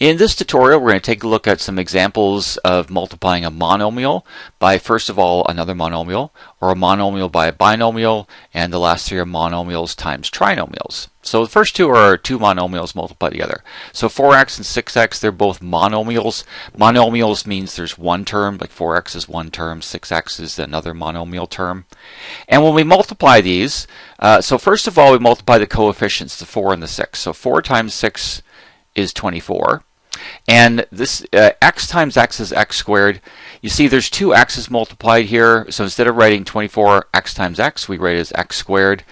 In this tutorial, we're going to take a look at some examples of multiplying a monomial by, first of all, another monomial, or a monomial by a binomial, and the last three are monomials times trinomials. So the first two are two monomials multiplied together. So 4x and 6x, they're both monomials. Monomials means there's one term, like 4x is one term, 6x is another monomial term. And when we multiply these, uh, so first of all, we multiply the coefficients, the 4 and the 6. So 4 times 6 is 24. And this uh, x times x is x squared. You see there's two x's multiplied here. So instead of writing 24x times x, we write as x squared.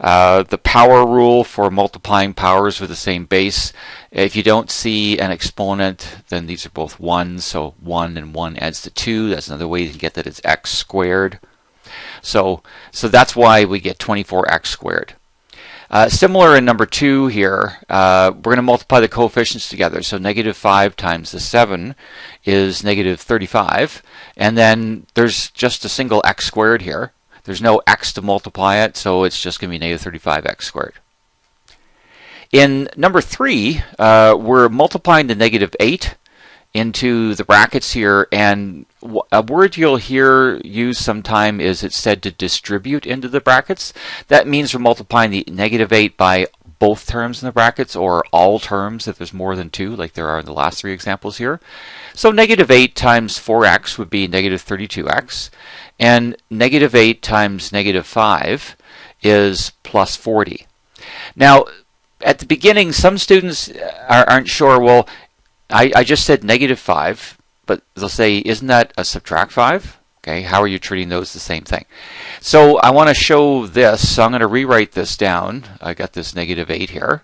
Uh, the power rule for multiplying powers with the same base. If you don't see an exponent, then these are both 1. So 1 and 1 adds to 2. That's another way to get that it's x squared. So, so that's why we get 24x squared. Uh, similar in number 2 here, uh, we're going to multiply the coefficients together. So negative 5 times the 7 is negative 35. And then there's just a single x squared here. There's no x to multiply it, so it's just going to be negative 35x squared. In number 3, uh, we're multiplying the negative 8 into the brackets here and a word you'll hear used sometime is it's said to distribute into the brackets. That means we're multiplying the negative 8 by both terms in the brackets or all terms if there's more than two like there are in the last three examples here. So negative 8 times 4x would be negative 32x and negative 8 times negative 5 is plus 40. Now at the beginning some students are, aren't sure well I, I just said negative 5, but they'll say, isn't that a subtract 5? Okay, how are you treating those the same thing? So I want to show this, so I'm going to rewrite this down. I got this negative 8 here,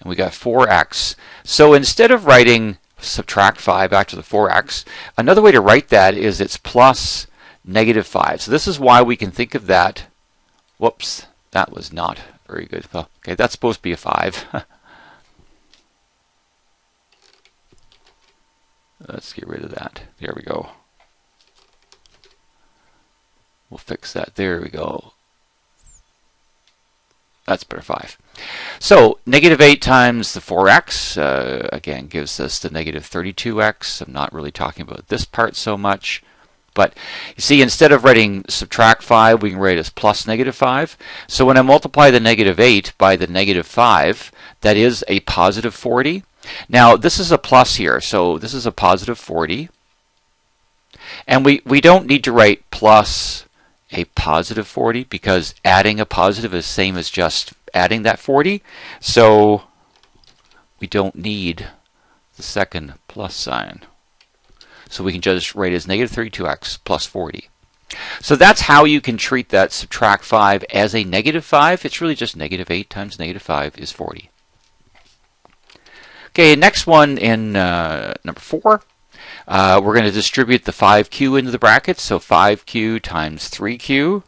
and we got 4x. So instead of writing subtract 5 after the 4x, another way to write that is it's plus negative 5. So this is why we can think of that. Whoops, that was not very good. Okay, that's supposed to be a 5. Let's get rid of that. There we go. We'll fix that. There we go. That's better 5. So, negative 8 times the 4x, uh, again, gives us the negative 32x. I'm not really talking about this part so much. But you see, instead of writing subtract 5, we can write as plus negative 5. So when I multiply the negative 8 by the negative 5, that is a positive 40. Now, this is a plus here, so this is a positive 40. And we, we don't need to write plus a positive 40 because adding a positive is same as just adding that 40. So we don't need the second plus sign. So we can just write as negative 32x plus 40. So that's how you can treat that subtract 5 as a negative 5. It's really just negative 8 times negative 5 is 40. Okay, next one in uh, number four. Uh, we're going to distribute the 5q into the brackets. So 5q times 3q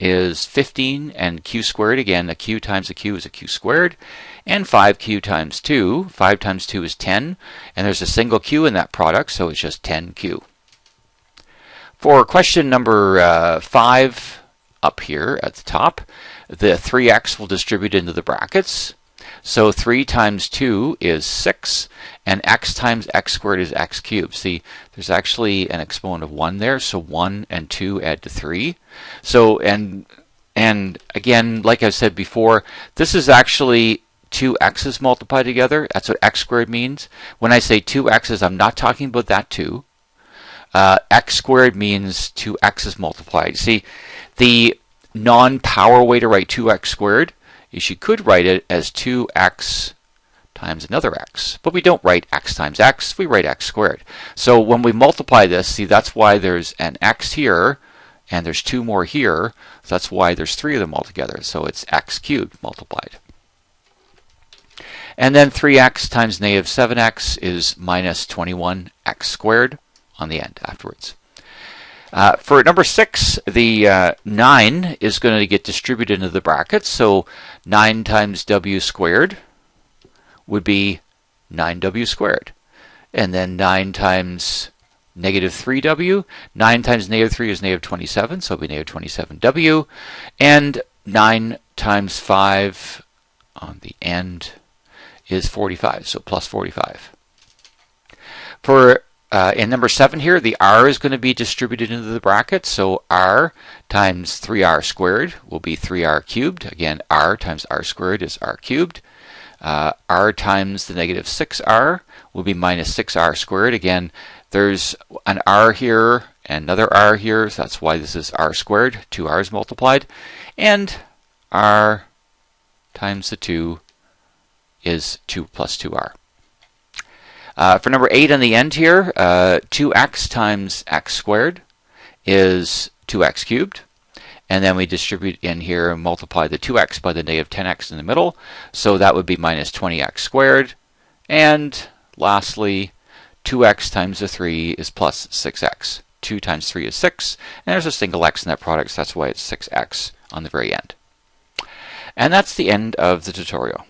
is 15, and q squared, again, a q times a q is a q squared. And 5q times 2, 5 times 2 is 10, and there's a single q in that product, so it's just 10q. For question number uh, 5, up here at the top, the 3x will distribute into the brackets. So 3 times 2 is 6, and x times x squared is x cubed. See, there's actually an exponent of 1 there, so 1 and 2 add to 3. So, and, and again, like I said before, this is actually two x's multiplied together. That's what x squared means. When I say two x's, I'm not talking about that 2. Uh, x squared means two x's multiplied. See, the non-power way to write 2x squared is you could write it as 2x times another x. But we don't write x times x, we write x squared. So when we multiply this, see that's why there's an x here, and there's two more here, so that's why there's three of them altogether. So it's x cubed multiplied. And then 3x times negative 7x is minus 21x squared on the end afterwards. Uh, for number six, the uh, 9 is going to get distributed into the brackets. So 9 times w squared would be 9w squared. And then 9 times negative 3w. 9 times negative 3 is negative 27, so it'll be negative 27w. And 9 times 5 on the end is 45, so plus 45. For uh, in number 7 here, the r is going to be distributed into the bracket, So r times 3r squared will be 3r cubed. Again, r times r squared is r cubed. Uh, r times the negative 6r will be minus 6r squared. Again, there's an r here and another r here, so that's why this is r squared, two r's multiplied. And r times the 2 is 2 plus 2r. Uh, for number 8 on the end here, uh, 2x times x squared is 2x cubed. And then we distribute in here and multiply the 2x by the negative 10x in the middle. So that would be minus 20x squared. And lastly, 2x times the 3 is plus 6x. 2 times 3 is 6. And there's a single x in that product, so that's why it's 6x on the very end. And that's the end of the tutorial.